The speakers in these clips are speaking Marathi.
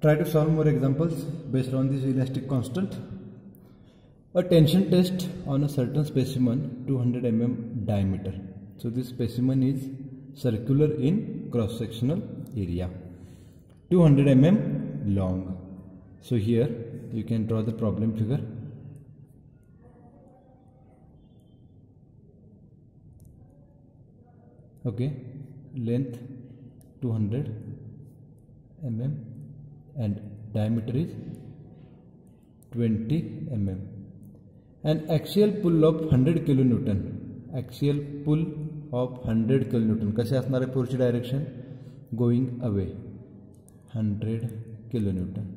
Try to solve more examples based on this elastic constant. A tension test on a certain specimen 200 mm diameter. So this specimen is circular in cross sectional area 200 mm long. So here you can draw the problem figure. Okay, length 200 mm and diameter is 20 mm. An axial pull of 100 kilonewton. Axial pull of 100 kilonewton. कसे असणार आहे पुढची direction going away hundred kilonewton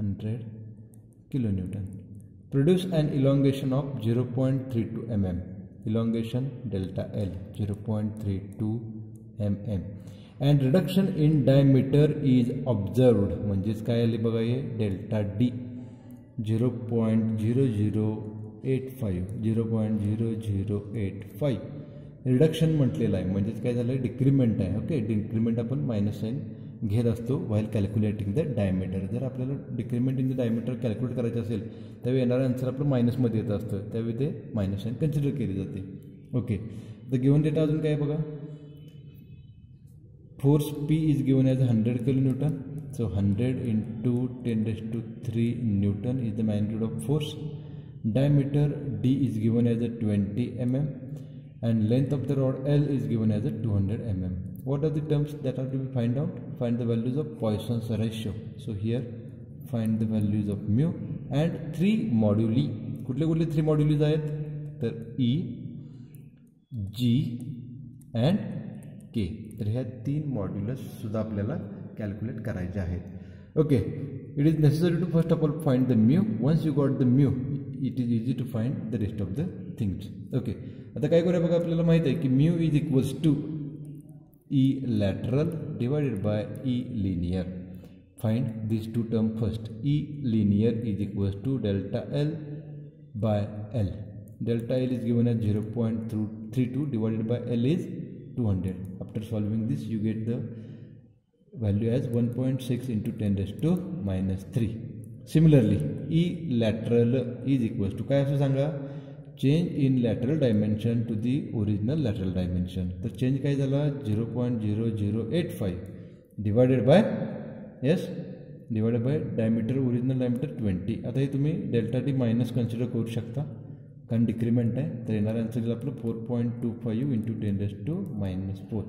100 kilonewton produce an elongation of 0.32 mm elongation delta L 0.32 mm and reduction in diameter is observed म्हणजेच काय आले बघा हे? Delta D zero point zero zero eight five zero point zero zero eight five reduction म्हटलेलं आहे. म्हणजेच काय झालं डिक्रीमेंट आहे. ओके डिक्रीमेंट आपण मायनस साईन घेत असतो व्हाईल कॅल्क्युलेटिंग द डायमीटर जर आपल्याला decrement in the diameter calculate करायचं असेल त्यावेळी येणारा आन्सर आपलं मायनसमध्ये येत असतं. त्यावेळी ते मायनस साईन कन्सिडर केली जाते. ओके तर गिवन डेटा अजून काय बघा? force P is given as 100 kilonewton. So 100 into 10 raised to 3 newton is the magnitude of force. Diameter D is given as a 20 mm and length of the rod L is given as a 200 mm. What are the terms that are to be find out? Find the values of Poisson's ratio. So here find the values of mu and 3 moduli. कुठले कुठले थ्री मॉड्युलीज आहेत तर ई जी अँड के तर ह्या तीन मॉड्युलससुद्धा आपल्याला कॅल्क्युलेट करायचे आहेत. Okay it is necessary to first of all find the mu once you got the mu it is easy to find the rest of the things okay आता काय करूया बघा आपल्याला माहीत आहे की mu is equals to E lateral divided by E linear find this two term first E linear is equals to delta L by L delta L is given a zero point through three two divided by L is two hundred after solving this, you get the value as 1.6 into 10 raised to minus 3 similarly E lateral is equals to, काय असं सांगा? Change in lateral dimension to the original lateral dimension तर चेंज काय झाला? Zero point zero zero eight five divided by yes divided by diameter original diameter twenty आता हे तुम्ही डेल्टा टी मायनस कन्सिडर करू शकता. कारण डिक्रीमेंट आहे तर येणारं आन्सर आपलं four point two five into ten raise to minus four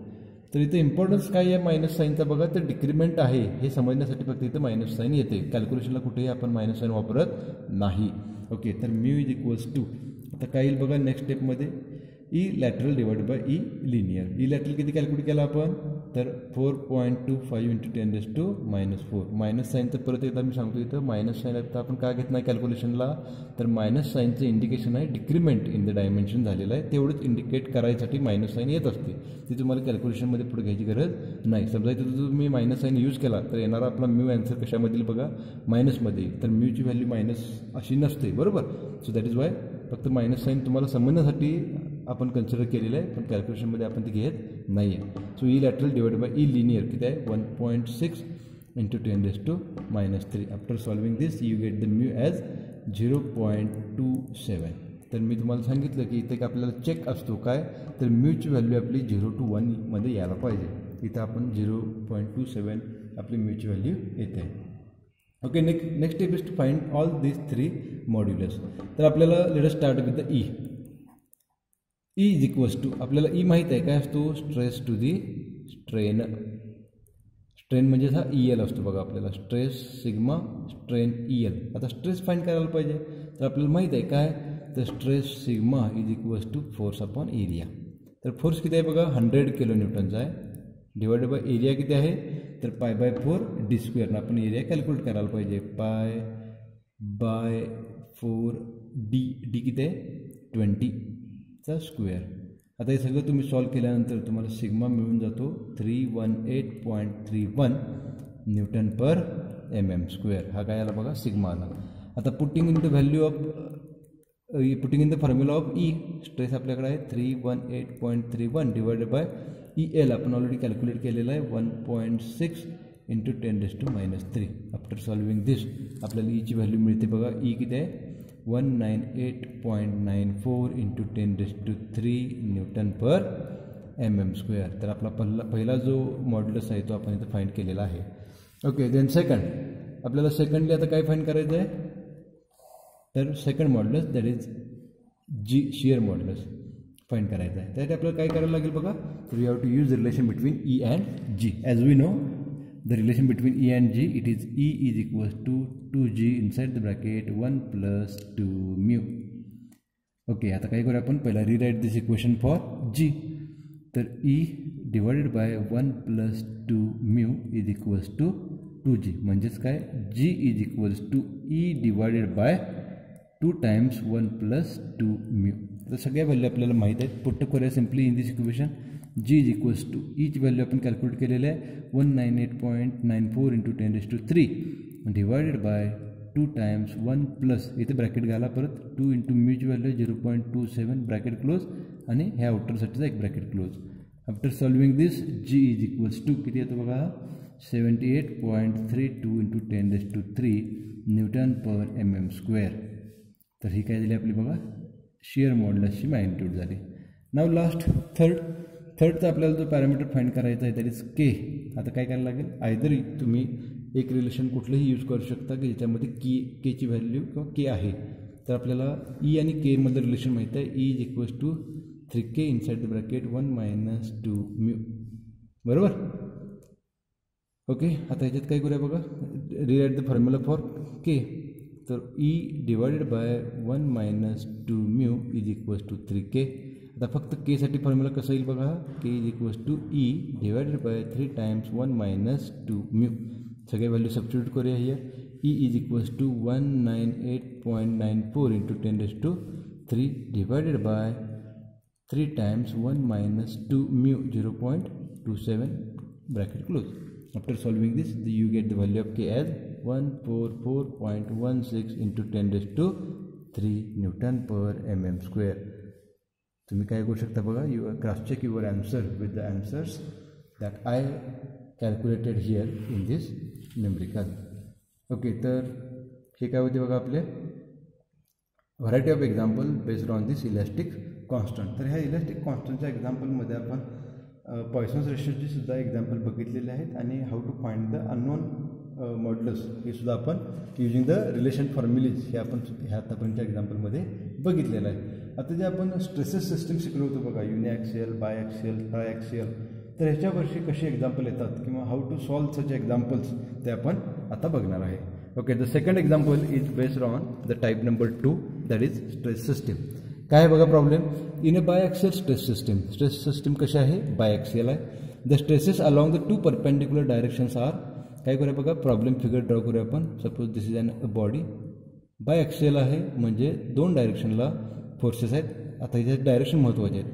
तर इथं इम्पॉर्टन्स काय आहे? मायनस साईनचा बघा तर डिक्रीमेंट आहे. हे समजण्यासाठी फक्त इथं मायनस साईन येते. कॅल्क्युलेशनला कुठेही आपण मायनस साईन वापरत नाही. ओके तर म्यू इज इक्वल्स टू आता काय येईल बघा नेक्स्ट स्टेपमध्ये E lateral divide by E linear E lateral किती कॅल्क्युलेट केला आपण? तर four point two five into ten raise to minus four minus साईनचं परत एकदा मी सांगतो इथं मायनस साईन आता आपण का घेत नाही कॅल्क्युलेशनला तर मायनस साईनचं इंडिकेशन आहे डिक्रीमेंट इन द डायमेन्शन झालेलं आहे. तेवढंच इंडिकेट करायसाठी मायनस साईन येत असते. ती तुम्हाला कॅल्क्युलेशनमध्ये पुढे घ्यायची गरज नाही. समजा इथं तुम्ही मायनस साईन यूज केला तर येणारा आपला म्यू अँसर कशामधील बघा? मायनसमध्ये तर म्यूची व्हॅल्यू मायनस अशी नसते. बरोबर? सो दॅट इज वाय फक्त मायनस साईन तुम्हाला समजण्यासाठी आपण कन्सिडर केलेलं आहे पण कॅल्क्युलेशनमध्ये आपण ते घेत नाही आहे so E lateral divide by E linear किती आहे? One point six into ten raise to minus three after solving this you get the mu as zero point two seven तर मी तुम्हाला सांगितलं की इथे आपल्याला चेक असतो. काय? तर म्यूची व्हॅल्यू आपली झिरो टू वनमध्ये यायला पाहिजे. इथं आपण झिरो पॉईंट टू सेवन आपली म्यूची व्हॅल्यू येते. Okay next next step is to find all this three modulus तर आपल्याला later start with the E E is equals to आपल्याला e ई माहीत आहे काय असतो? Stress to the strain strain म्हणजे हा ई एल असतो बघा आपल्याला. Stress sigma strain E L आता स्ट्रेस फाईंड करायला पाहिजे. तर आपल्याला माहीत आहे काय? तर stress sigma is equals to force upon area तर फोर्स किती आहे बघा? हंड्रेड किलो न्यूटनचा आहे. डिवायडेड बाय एरिया किती आहे? तर पाय बाय फोर डी स्क्वेअरनं आपण एरिया कॅल्क्युलेट करायला पाहिजे. Pi by four D D किती आहे? चा स्क्वेअर. आता हे सगळं तुम्ही सॉल्व केल्यानंतर तुम्हाला सिग्मा मिळून जातो three one eight point three one newton per M M square. हा काय आला बघा? सिग्मा आला. आता putting in the value of putting in the formula of E. Stress आपल्याकडे आहे three one eight point three one divided by E L. आपण ऑलरेडी कॅल्क्युलेट केलेलं आहे one point six into ten raise to minus three after solving this आपल्याला e ईची व्हॅल्यू मिळते बघा. ई किती आहे? One nine eight point nine four into ten raise to three newton per M M square तर आपला पहिला पहिला जो मॉड्युलस आहे तो आपण इथं फाईंड केलेला आहे. ओके देन सेकंड आपल्याला सेकंडली आता काय फाईंड करायचं आहे? तर second modulus that is G shear modulus find करायचं आहे. त्यासाठी आपल्याला काय करायला लागेल बघा? तर you have to use relation between E and G as we know relation between E and G it is E is equals to two G inside the bracket one plus two mu okay आता काय करूया आपण. पहिला दिस इक्वेशन फॉर जी तर E divided by one plus two mu is equals to two G म्हणजेच काय? G is equals to E divided by two times one plus two mu तर सगळ्या व्हॅल्यू आपल्याला माहीत आहेत. पुट्ट करूया simply in this equation G is equals to each value आपण कॅल्क्युलेट केलेलं आहे. One nine eight point nine four into ten raise to three divided by two times one plus इथे ब्रॅकेट घाला परत. Two into म्यूची value zero point two seven bracket close आणि ह्या आउटरसाठीचा एक bracket close after solving this G is equals to किती येतो बघा? Seventy eight point three two into ten raise to three newton per M M square तर ही काय झाली आपली बघा? शेअर मॉडलसची मॅग्निट्यूड झाली. नाव लास्ट थर्ड थर्डचा आपल्याला जो पॅरामीटर फाईंड करायचा आहे दॅट इज के आता काय करायला लागेल? आयदर तुम्ही एक रिलेशन कुठलंही यूज करू शकता की ज्याच्यामध्ये की केची व्हॅल्यू किंवा के आहे. तर आपल्याला ई आणि केमधलं रिलेशन माहीत आहे. E is equals to three K inside the bracket one minus two mu बरोबर? ओके आता ह्याच्यात काय करूया बघा. Rewrite the formula for K तर E divided by one minus two mu is equals to three K आता फक्त केसाठी फॉर्म्युला कसं येईल बघा K is equals to E divided by three times one minus two mu सगळ्या व्हॅल्यू सबस्टिट्यूट करूया here E is equals to one nine eight point nine four into ten raise to three divided by three times one minus two mu zero point two seven bracket close after of K you one four four of k as 144.16 into 10 raised to 3 newton per mm square. तुम्ही काय करू शकता बघा. You cross check your answer with the answers that I calculated here in this numerical okay तर हे काय होते बघा आपले? Variety of example based on this elastic constant तर ह्या इलॅस्टिक कॉन्स्टंटच्या एक्झाम्पलमध्ये आपण पॉयसन्स रेशोची सुद्धा एक्झाम्पल बघितलेले आहेत आणि how to find the unknown models हे सुद्धा आपण युजिंग द रिलेशन फॉर्म्युलीज हे आपण ह्या आतापर्यंतच्या एक्झाम्पलमध्ये बघितलेलं आहे. आता जे आपण स्ट्रेसेस सिस्टीम शिकलो होतो बघा युनिॲक्सियल बायॲक्सियल ट्रायॲक्सियल तर ह्याच्यावरशी कसे एक्झाम्पल येतात किंवा how to solve such examples ते आपण आता बघणार आहे. Okay the second example is based on the type number two that is stress system काय आहे बघा problem in a biaxial stress system stress system कशी आहे? बायॲक्सियल आहे. The stresses along the two perpendicular directions are काय करूया बघा प्रॉब्लेम फिगर ड्रॉ करूया आपण. Suppose this is an a body biaxial आहे म्हणजे दोन डायरेक्शनला फोर्सेस आहेत. आता ह्याच्यात डायरेक्शन महत्त्वाचे आहेत.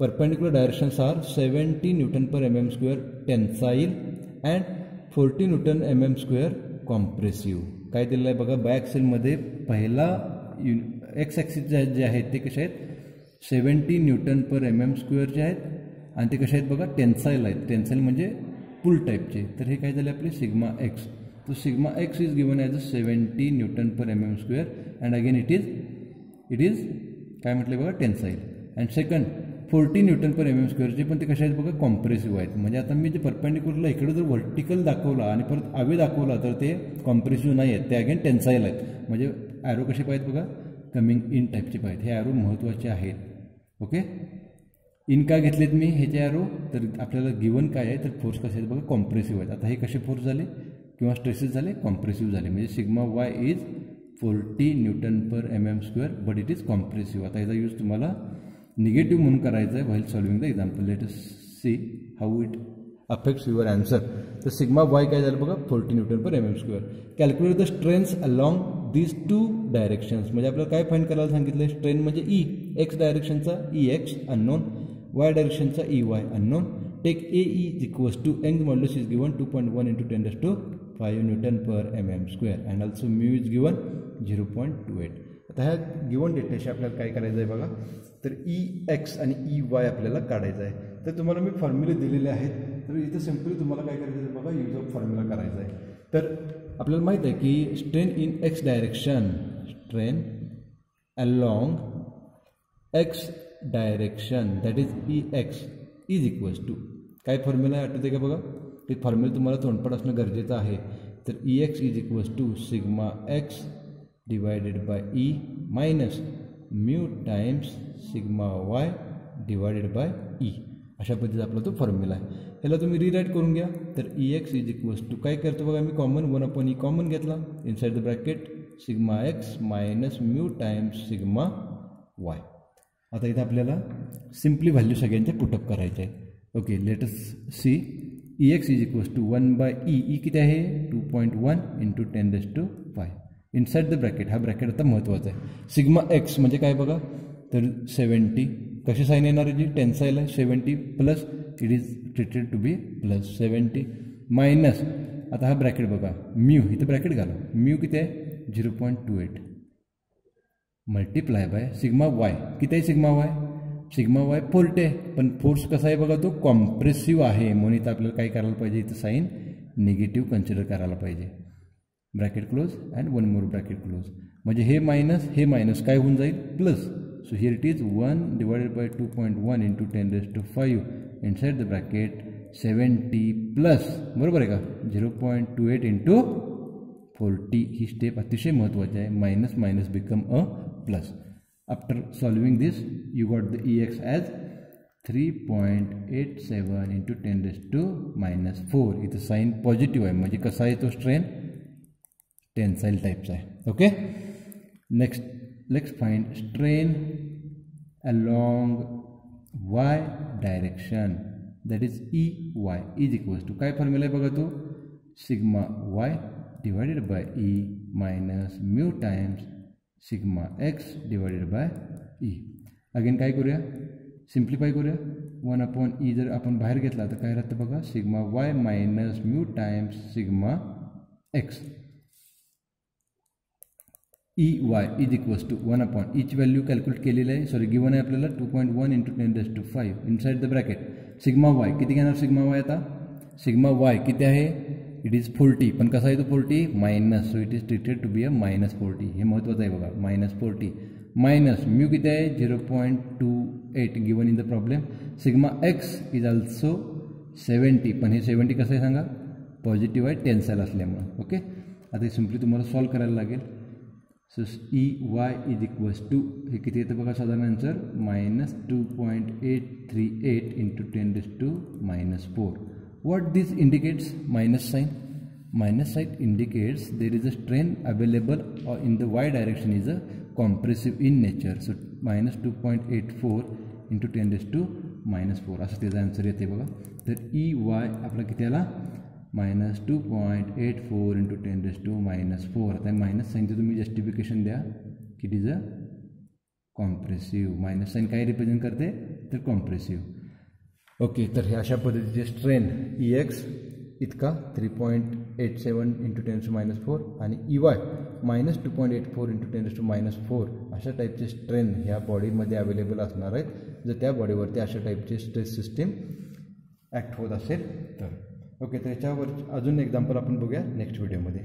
Perpendicular directions are seventy newton per M M square tensile and forty newton M M square compressive काय दिलेलं आहे बघा? बायॲक्सेलमध्ये पहिला यु एक्स ॲक्सिस जे आहेत ते कसे आहेत? Seventy newton per M M square जे आहेत आणि ते कसे आहेत बघा? टेन्साईल आहेत. टेन्साईल म्हणजे पुल टाईपचे तर हे काय झाले आपले? सिग्मा एक्स तो sigma X is given as a seventy newton per M M square and again it is it is काय म्हटले बघा? Tensile and second forty newton per M M स्क्वेअरचे पण ते कसे आहेत बघा? कॉम्प्रेसिव्ह आहेत. म्हणजे आता मी जे परपेंडिक्युलरला इकडे जर व्हर्टिकल दाखवला आणि परत आवे दाखवला तर ते कॉम्प्रेसिव्ह नाही आहेत. ते अगेन टेन्साईल आहेत. म्हणजे ॲरो कसे पाहिजेत बघा? कमिंग इन टाईपचे पाहिजेत. हे ॲरो महत्त्वाचे आहेत. ओके इन का घेतलेत मी ह्याचे ॲरो तर आपल्याला गिवन काय आहे? तर फोर्स कसे आहेत बघा? कॉम्प्रेसिव्ह आहेत. आता हे कसे फोर्स झाले? किंवा स्ट्रेसेस झाले? कॉम्प्रेसिव्ह झाले. म्हणजे sigma Y is forty newton per M M square but it is compressive आता याचा यूज तुम्हाला निगेटिव्ह म्हणून करायचं आहे while solving the example let see how it affects your answer तर सिग्मा वाय काय झालं बघा? Forty newton per M M square. Calculate the strains along these two directions म्हणजे आपल्याला काय फाईंड करायला सांगितलं आहे स्ट्रेन म्हणजे ई एक्स डायरेक्शनचा E X unknown Y डायरेक्शनचा E Y unknown take E is equals to Young modulus is given two point one into ten raise to five newton per M M square and also mu is given zero point two eight आता ह्या गिवन डेटाशी आपल्याला काय करायचं आहे बघा? तर ई एक्स आणि ई वाय आपल्याला काढायचं आहे. तर तुम्हाला मी फॉर्म्युले दिलेले आहेत. तर इथं सिम्पली तुम्हाला काय करायचं आहे बघा? यूज ऑफ फॉर्म्युला करायचा आहे तर आपल्याला माहीत आहे की strain in X direction strain along X direction that is E X is equals to काय फॉर्म्युला आहे आठवते का बघा? ते फॉर्म्युला तुम्हाला तोंडपड असणं गरजेचं आहे. तर E X is equals to sigma X divided by E minus mu times sigma Y divided by E अशा पद्धतीचा आपला तो फॉर्म्युला आहे. ह्याला तुम्ही रिराईट करून घ्या. तर e x is equals to काय करतो बघा मी? Common one upon e common घेतला. Inside the bracket sigma x minus mu times sigma y आता इथं आपल्याला सिम्पली व्हॅल्यू सगळ्यांचे पुटअप करायचे आहे. Okay let's see e x is equals to one by e e किती आहे? Two point one into ten raise two five inside the bracket हा ब्रॅकेट आता महत्त्वाचा आहे. सिग्मा एक्स म्हणजे काय बघा? तर सेवन्टी कशी साईन येणार आहे जी? टेन्साईल आहे seventy plus it is treated to be plus seventy minus आता हा ब्रॅकेट बघा. म्यू इथं ब्रॅकेट घाला. म्यू किती आहे? Zero point two eight multiply by sigma y किती आहे sigma y sigma y forty आहे. पण फोर्स कसा आहे बघा तो? कॉम्प्रेसिव्ह आहे म्हणून इथं आपल्याला काय करायला पाहिजे? इथं साईन निगेटिव्ह कन्सिडर करायला पाहिजे. Bracket close and one more bracket close म्हणजे हे मायनस हे मायनस काय होऊन जाईल? Plus so here it is one divided by two point one into ten raise two five inside the bracket seventy plus बरोबर आहे का? Zero point two eight into forty ही स्टेप अतिशय महत्त्वाची आहे. Minus minus become a plus after solving this you got the e x as three point eight seven into ten raise two minus four इथं साईन पॉझिटिव्ह आहे. म्हणजे कसा आहे तो स्ट्रेन टेन्साईल टाईपचा आहे okay next let's find strain along y direction that is e y is equals to काय फॉर्म्युला आहे बघा तो? Sigma y divided by e minus mu times sigma x divided by e again काय करूया? सिम्प्लिफाय करूया. वन अपॉन ई जर आपण बाहेर घेतला तर काय राहतं बघा? Sigma y minus mu times sigma x e y is equals to one upon each value calculate केलेलं आहे. सॉरी गिवन आहे आपल्याला two point one into ten raise two five inside the bracket sigma y किती घेणार सिग्मा वाय आता? सिग्मा वाय किती आहे? इट इज फोर्टी पण कसा आहे तो forty minus so it is treated to be a minus forty हे महत्त्वाचं आहे बघा. मायनस फोर्टी मायनस म्यू किती आहे? Zero point two eight given in the problem sigma x is also seventy पण हे सेवन्टी कसं आहे सांगा? पॉझिटिव्ह आहे. टेन्साईल असल्यामुळं. ओके आता हे सिम्पली तुम्हाला सॉल्व करायला लागेल. So e y is equals to हे किती येतं बघा साधारण answer minus two point eight three eight into ten raise two minus four. What this indicates minus sign. Minus site indicates there is a strain available in the y direction is a compressive in nature so minus two point eight four into ten raise two minus four असं त्याचा आन्सर येते बघा. तर ई वाय आपला किती आला? Minus two point eight four into ten raise two minus four आता मायनस साईनचं तुम्ही जस्टिफिकेशन द्या की it is a compressive minus sign काय रिप्रेझेंट करते? तर कॉम्प्रेसिव्ह ओके तर हे अशा पद्धतीचे स्ट्रेन ई एक्स इतका three point eight seven into ten two minus four आणि e y minus two point eight four into ten two minus four अशा टाईपचे स्ट्रेन ह्या बॉडीमध्ये अवेलेबल असणार आहेत. जर त्या बॉडीवरती अशा टाईपचे स्ट्रेस सिस्टीम ॲक्ट होत असेल तर. ओके तर याच्यावर अजून एक्झाम्पल आपण बघूया नेक्स्ट व्हिडिओमध्ये